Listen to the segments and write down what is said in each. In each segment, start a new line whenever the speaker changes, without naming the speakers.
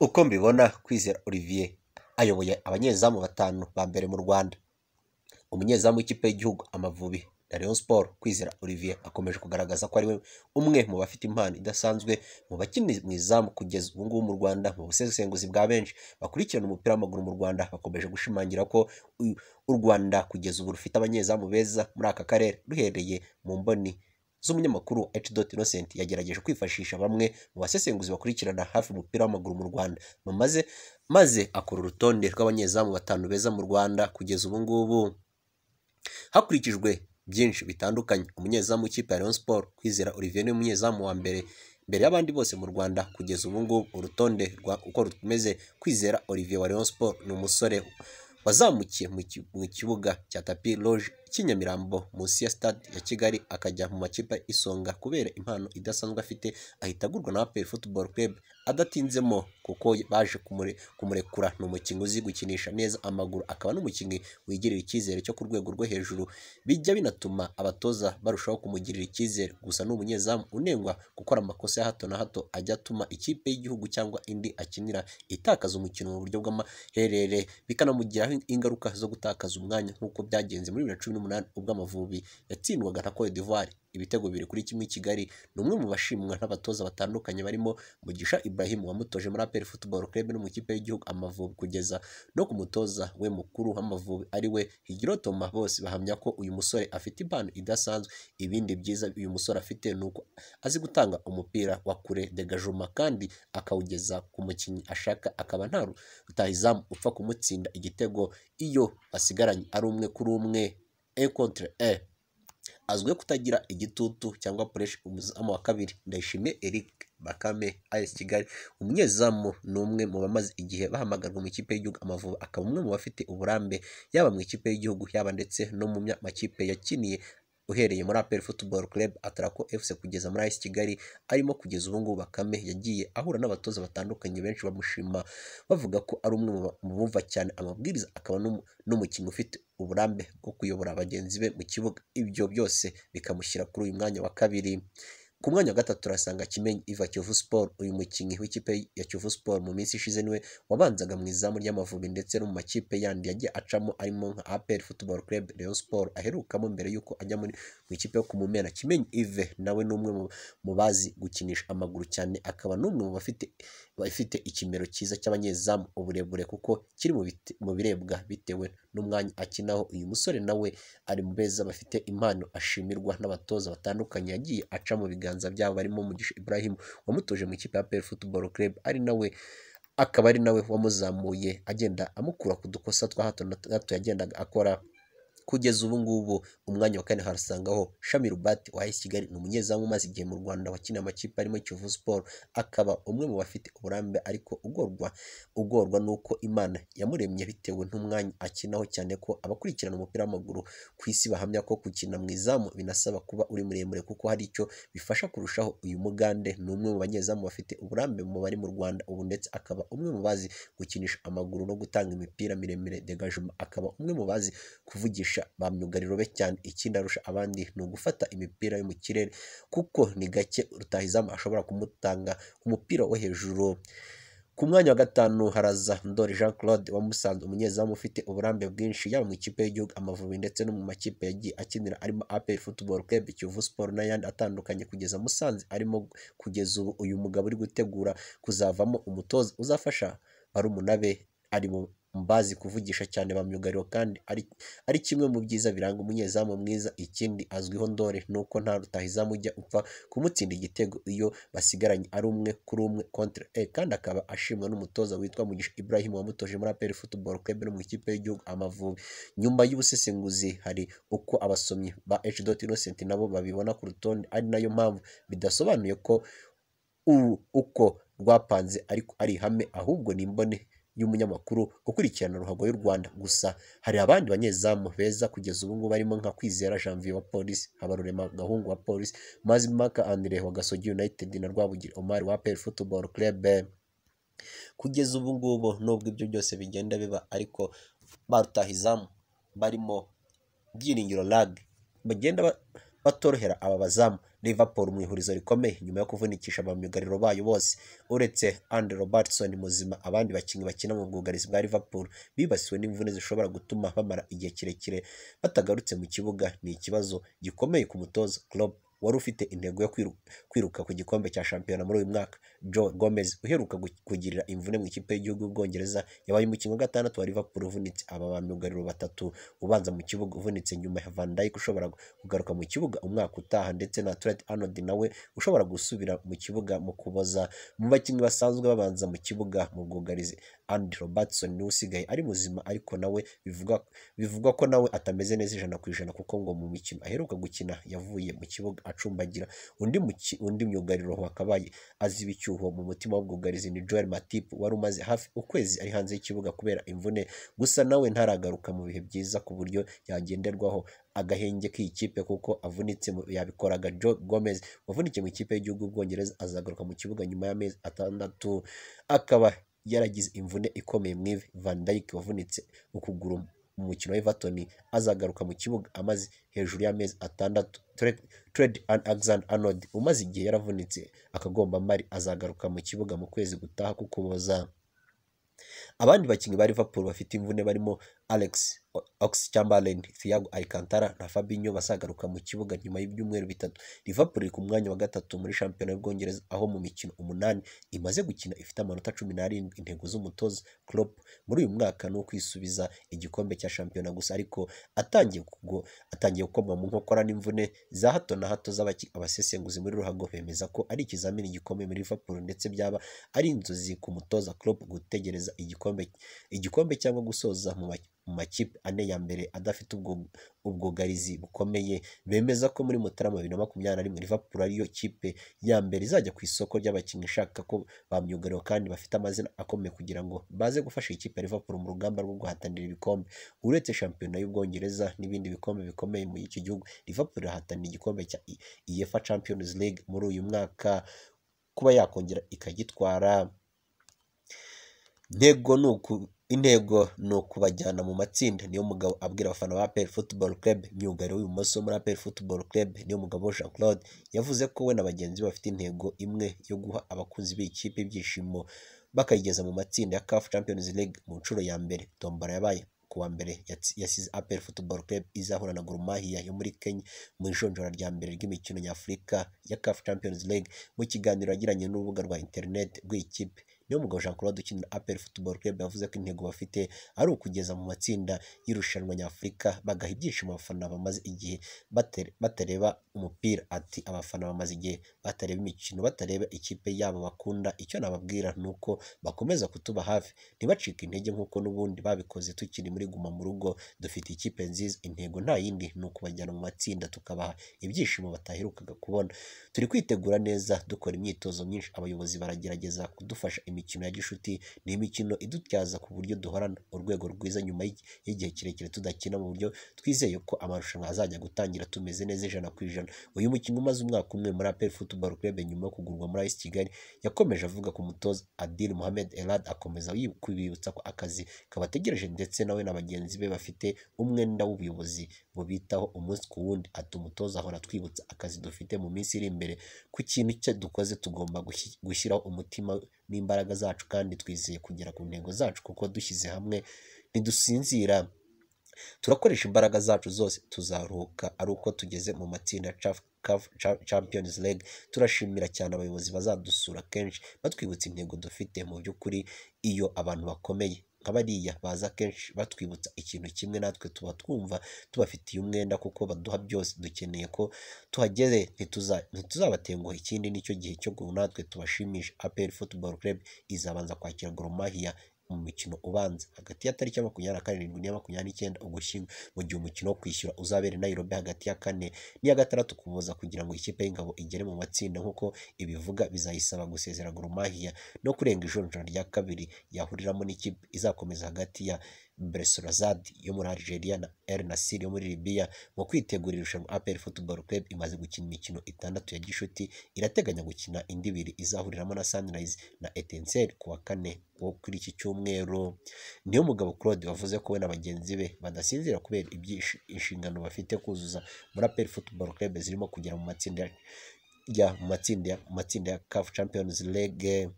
Uko mbibona Kwizera Olivier ayoboye abanyezamu batanu ba mbere mu Rwanda. Umunyezamu w'ikipe y'igihugu Amavubi na Rayon Sports Kwizera Olivier akomeje kugaragaza ko ari we umwe mu bafite impano idasanzwe mu bakina mu izamu kugeza ubu ngubu mu Rwanda. Mu busesenguzi bwa benshi bakurikirana umupira w'amaguru mu Rwanda bakomeje gushimangira ko u Rwanda kugeza ubu rufite abanyezamu beza muri aka karere ruhereye mu mboni z'umunyamakuru H. Innocent yagerageje kwifashisha bamwe mu basesenguzi bakurikirana hafi umupira w'amaguru mu Rwanda. Maze maze akora urutonde rw'abanyezamu batanu beza mu Rwanda kugeza ubu ngubu. Hakurikijwe byinshi bitandukanye. Umunyezamu w'ikipe ya Rayon Sports Kwizera Olivier ni umunyezamu wa mbere mbere y'abandi bose mu Rwanda kugeza ubu ngubu. Urutonde rwa uko rumeze Kwizera Olivier wa Rayon Sports ni umusore wazamukiye mu kibuga cya tapi rouge cy'inyamirambo munsi ya stade ya Kigali akajya mu makipe isonga kubera impano idasanzwe afite ahita agurwa na APR Football Club adatinzemo kuko baje kumurekura. Ni umukinnyi uzi gukinisha neza amaguru akaba n'umukinnyi wigirira icyizere cyo ku rwego rwo hejuru. Bijya binatuma abatoza barushaho kumugirira icyizere gusa ni umunyezamu unengwa gukora amakosa ya hato na hato ajya atuma ikipe y'igihugu cyangwa indi akinira itakaza umukino mu buryo bw'amaherere bikanamugiraho ingaruka zo gutakaza umwanya nk'uko byagenze muri bibiri na cumi n'umunani ubwo Amavubi yatsindwaga na Cote d'Ivoire. Ibitego biri kuri kimwe i Kigali. Ni umwe mu bashimwa n'abatoza batandukanye barimo Mugisha Ibrahim wamutoje muri APR Football Club no mu ikipe y'igihugu Amavubi kugeza no ku mutoza we mukuru w'Amavubi ari we Higiro Toma bose bahamya ko uyu musore afite impano idasanzwe. Ibindi byiza uyu musore afite ni uko azi gutanga umupira wa kure degajuma kandi akawugeza ku mukinnyi ashaka. Akaba nta rutahizamu upfa kumutsinda igitego iyo asigaranye ari umwe kuri umwe. E contre e. Azwiho kutagira igitutu cyangwa pureshi umuzamu wa kabiri. Ndayishimiye Eric Bakame AS Kigali. Umunyezamu ni umwe mu bamaze igihe bahamagarwa mu ikipe y'igihugu Amavubi. Akaba umwe mu bafite uburambe yaba mu ikipe y'igihugu yaba ndetse no mu makipe yakiniye uhereye muri APR Football Club Atraco FC kugeza muri AS Kigali arimo kugeza ubu ngubu Bakame yagiye ahura n'abatoza batandukanye benshi bamushima bavuga ko ari umwe mu bumva cyane. Amabwiriza akaba n'umukinnyi ufite uburambe bwo kuyobora bagenzi be mu kibuga. Ibyo byose bikamushyira kuri uyu mwanya wa kabiri. Ku mwanya wa gatatu turasanga Kimenyi Iva Kiyovu Sport. Uyu mukinnyi w'ikipe ya Kiyovu Sport mu minsi ishize ni we wabanzaga mu izamu ry'Amavubi ndetse no mu makipe yandi yagiye acamo arimo nka APR Football Club Rayon Sport aherukamo mbere y'uko ajya muri mu ikipe yo kumumena Kimenyi Ive nawe ni umwe mu bazi gukinisha amaguru cyane akaba n'umwe mu bafite bafite ikimero cyiza cy'abanyezamu. Uburebure kuko kiri mu birebwa bitewe n'umwanya akinaho. Uyu musore nawe ari mu beza bafite impano ashimirwa n'abatoza batandukanye yagiye aca mu biganza byabo barimo Mugisha Ibrahim wamutoje mu ikipe ya APR Football Club ari nawe akaba ari nawe wamuzamuye agenda amukura ku dukosa twa hato na hato yagendaga akora. Kugeza ubu ngubu. Umwanya wa kane harasangaho Shami Rubati wa AS Kigali ni umunyezamu umaze igihe mu Rwanda wakina amakipe arimo Kiyovu Sport. Akaba umwe mu bafite uburambe ariko ugorwa ugorwa nuko Imana yamuremye bitewe n'umwanya akinaho cyane ko abakurikirana umupira w'amaguru ku isi bahamya ko gukina mu izamu binasaba kuba uri muremure kuko hari icyo bifasha kurushaho. Uyu mugande ni umwe mu banyezamu bafite uburambe mu bari mu Rwanda ubu ndetse akaba umwe mu bazi gukinisha amaguru no gutanga imipira miremire. Degajuma akaba umwe mu bazi kuvugisha ba myugariro be cyane. Ikindi arusha abandi ni ugufata imipira yo mu kirere kuko ni gake. Rutahizamu ashobora kumutanga umupira wo hejuru. Ku mwanya wa gatanu haraza Ndori Jean Claude wa Musanze umunyezamu ufite uburambe bwinshi yaba mu ikipe y'igihugu Amavubi ndetse no mu makipe yagiye akinira arimo APR Football Club Kiyovu Sport n'ayandi atandukanye. Kugeza Musanze arimo kugeza ubu uyu mugabo uri gutegura kuzavamo umutoza uzafasha barumuna be ari mu bazi kuvugisha cyane ba myugariro kandi ari, ari kimwe mu byiza biranga umunyezamu mwiza. Ikindi azwiho ndore nuko nta rutahizamu ujya upfa kumutsinda igitego iyo basigaranye ari umwe kuri umwe contre e. Kandi akaba ashimwa n'umutoza witwa Mugisha Ibrahim wamutoje muri APR Football Club no mu ikipe y'igihugu Amavubi. Nyuma y'ubusesenguzi hari uko abasomyi ba H. Innocent nabo babibona ku rutonde. Ari na yo mpamvu bidasobanuye ko uko rwapanze ariko ari ihame ahubwo ni imbone y'umunyamakuru ukurikirana ruhago y'u Rwanda. Gusa hari abandi banyezamu beza kugeza ubu ngubu barimo nka Kwizera Janvier wa Polisi Habarurema Gahungu wa Polisi Mazimaka Andre wa Gasogi United na Rwabugiri Omar wa APR Football Club. Kugeza ubu ngubu nubwo ibyo byose bigenda biba ariko ba rutahizamu barimo Byiringiro Lag bagenda batorohera aba bazamu. Liverpool mu ihurizo rikomeye nyuma yo kuvunikisha ba myugariro bayo bose. Uretse Andy Robertson muzima abandi bakinnyi bakina mu bwugarizi bwa Liverpool bibasiwe n'imvune zishobora gutuma bamara igihe kirekire batagarutse mu kibuga. Ni ikibazo gikomeye ku mutoza Klopp. Wari ufite intego yo kwiruka ku gikombe cya shampiyona muri uyu mwaka. Joe Gomez uheruka kugirira imvune mu ikipe y'igihugu y'Ubwongereza yabaye umukino wa gatandatu wa Liverpool uvunitse aba ba myugariro batatu ubanza mu kibuga uvunitse nyuma ya Van Dijk ushobora kugaruka mu kibuga umwaka utaha ndetse na Trent Arnold nawe ushobora gusubira mu kibuga mu kuboza. Mu bakinnyi basanzwe babanza mu kibuga mu bwugarizi Andy Robertson ni we usigaye ari muzima ariko nawe bivugwa ko nawe atameze neza ijana ku ijana kuko ngo mu mikino aheruka gukina yavuye mu kibuga. Acumbagira. Undi undi myugariro wakabaye aziba icyuho mu mutima w'ubwugarizi ni Joel Matip wari umaze hafi ukwezi ari hanze y'ikibuga kubera imvune gusa nawe ntaragaruka mu bihe byiza ku buryo yagenderwaho. Agahenge k'iyi kipe kuko avunitse yabikoraga Joe Gomez. Wavunikiye mu ikipe y'igihugu y'Ubwongereza azagaruka mu kibuga nyuma y'amezi atandatu. Akaba yaragize imvune ikomeye mu ivi. Van Dijk wavunitse ukuguru mu mukino wa Everton azagaruka mu kibuga amaze hejuru y'amezi atandatu. Trent Alexander-Arnold umaze igihe yaravunitse akagomba mari azagaruka mu kibuga mu kwezi gutaha kukuboza abandi bakinnyi ba Liverpool bafite imvune barimo Alex Oxlade-Chamberlain, Thiago Alcantara na Fabinho bazagaruka mu kibuga nyuma y'ibyumweru bitatu. Liverpool iri ku mwanya wa gatatu muri shampiyona y'Ubwongereza aho mu mikino umunani imaze gukina ifite amanota cumi n'arindwi. Intego z'umutoza Klopp muri uyu mwaka ni ukwisubiza igikombe cya shampiyona gusa ariko atangiye kugo atangiye gukomwa mu nkokora n'imvune za hato na hato z'abaki abasesenguzi muri ruhago bemeza ko ari ikizamini gikomeye muri Liverpool ndetse byaba ari inzozi ku mutoza Klopp gutegereza igikombe igikombe cyangwa gusoza mu makipe ane ya mbere adafite ubwugarizi bukomeye bemeza ko muri Mutarama bibiri na makumyabiri na rimwe Liverpool ariyo kipe ya mbere izajya ku isoko ry'abakinnyi ishaka ko bamyugariro kandi bafite amazina akomeye kugira ngo baze gufasha ikipe ya Liverpool mu rugamba rwo guhatanira ibikombe. Uretse shampiyona y'Ubwongereza n'ibindi bikombe bikomeye muri iki gihugu Liverpool irahatanira igikombe cya UEFA Champions League muri uyu mwaka kuba yakongera ikagitwara. Intego ni ukubajyana mu matsinda. Niyo mugabo abwira abafana ba APR Football Club myugariro w'ibumoso muri APR Football Club niyo mugabo Jean Claude yavuze ko we na bagenzi be bafite intego imwe yo guha abakunzi b'ikipe ibyishimo bakayigeza mu matsinda ya CAF Champions League mu nshuro ya mbere. Tombora yabaye kuwa mbere yasize APR Football Club izahura na Gor Mahia yo muri Kenya mu ijonjora rya mbere ry'imikino nyafurika ya CAF Champions League mu kiganiro yagiranye n'urubuga rwa internet rw'ikipe niyo mugabo Jean Claude ukinira APR Football Club yavuze ko intego bafite ari ukugeza mu matsinda y'irushanwa nyafurika bagaha ibyishimo abafana bamaze igihe batareba umupira. Ati abafana bamaze igihe batareba imikino batareba ikipe yabo bakunda icyo nababwira ni uko bakomeza kutuba hafi. Ntibacike intege nk'uko n'ubundi babikoze tukiri muri guma mu rugo. Dufite ikipe nziza intego nta yindi ni ukubajyana mu matsinda tukabaha ibyishimo bataherukaga kubona. Turi kwitegura neza dukora imyitozo myinshi abayobozi baragerageza kudufasha imikino ya gishuti ni imikino idutyaza ku buryo duhorana. Urwego rwiza nyuma y'igihe kirekire tudakina mu buryo twizeye ko amarushanwa azajya gutangira tumeze neza ijana ku ijana. Uyu mukino umaze umwaka umwe muri APR Football Club nyuma yo kugurwa muri AS Kigali yakomeje avuga ku mutoza Adil Mohamed Elad akomeza kwibutsa ko akazi kabategereje ndetse nawe na bagenzi be bafite umwenda w'ubuyobozi bubitaho umunsi ku wundi. Ati umutoza ahora twibutsa akazi dufite mu minsi iri imbere ku kintu icyo dukoze tugomba gushyiraho umutima n'imbaraga zacu kandi twizeye kugera ku ntego zacu kuko dushyize hamwe ntidusinzira. Turakoresha imbaraga zacu zose tuzaruhuka ari uko tugeze mu matsinda Champions League. Turashimira cyane abayobozi bazadusura kenshi batwibutsa intego dufite mu by'ukuri iyo abantu bakomeye. Bariya baza kenshi batwibutsa ikintu kimwe natwe tuba twumva tubafitiye umwenda kuko baduha byose dukeneye ko tuhageze ntituzabatenguha ikindi ni cyo gihe cyo natwe tubashimisha APR Football Club izabanza kwakira Gor Mahia mu mukino ubanza. Hagati ya tariki ya makumyabiri na karindwi n'iya makumyabiri n'icyenda ugushyingo mu gihe umukino wo kwishyura uzabera i Nairobi hagati ya kane n'iya gatandatu kuboza kugira ngo ikipe y'ingabo igere mu matsinda. Nk'uko ibivuga bizayisaba gusezera Gor Mahia no kurenga ijonjora rya kabiri yahuriramo n'ikipe izakomeza hagati ya Bersorazad yo muri Algeria na El Nassr yo muri Libya mu kwitegura irushanwa APR Football Club imaze gukina imikino itandatu ya gishuti irateganya gukina indi ibiri izahuriramo na Sunrise na Etincelle ku wa kane wo kuri iki cyumweru. Niyo mugabo Claude wavuze ko we na bagenzi be badasinzira kubera inshingano bafite kuzuza muri APR Football Club zirimo kugera mu matsinda ya mu matsinda mu matsinda ya CAF Champions League.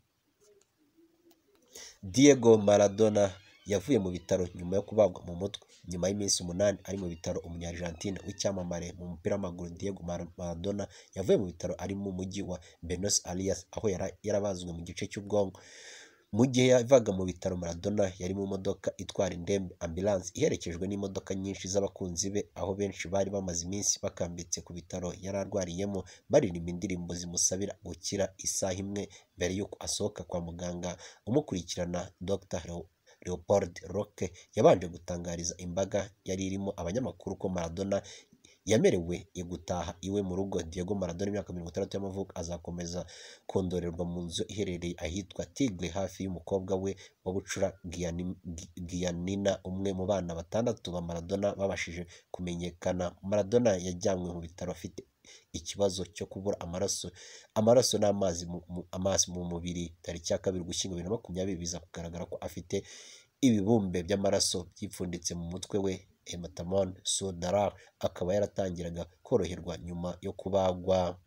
Diego Maradona yavuye mu bitaro nyuma yo kubagwa mu mutwe. Nyuma y'iminsi umunani ari mu bitaro umunyargentine w'icyamamare mu mupira w'amaguru Diego Maradona yavuye mu bitaro ari mu mujyi wa Buenos Aires aho yarabazwe mu gice cy'ubwonko. Mu gihe yavaga mu bitaro Maradona yari mu modoka itwara indembe ambulance iherekejwe n'imodoka nyinshi z'abakunzi be aho benshi bari bamaze iminsi bakambitse ku bitaro yari arwariyemo baririmba indirimbo zimusabira gukira isaha imwe mbere y'uko asohoka kwa muganga umukurikirana Dr. Leopold Roque yabanje gutangariza imbaga yari irimo abanyamakuru ko Maradona yamerewe gutaha iwe mu rugo. Diego Maradona imyaka mirongo itandatu y'amavuko azakomeza kondorerwa mu nzu iherereye ahitwa Tigre hafi y'umukobwa we wa bucura Giannina. Umwe mu bana batandatu ba Maradona babashije kumenyekana. Maradona yajyanywe mu bitaro afite ikibazo cyo kubura amaraso. Amaraso n'amazi amazi mu mubiri. Tariki ya kabiri ugushyingo bibiri na makumyabiri biza kugaragara ko afite ibibumbe by'amaraso byipfunditse mu mutwe we. Hematamon sudara akaba yaratangiraga koroherwa nyuma yo kubagwa.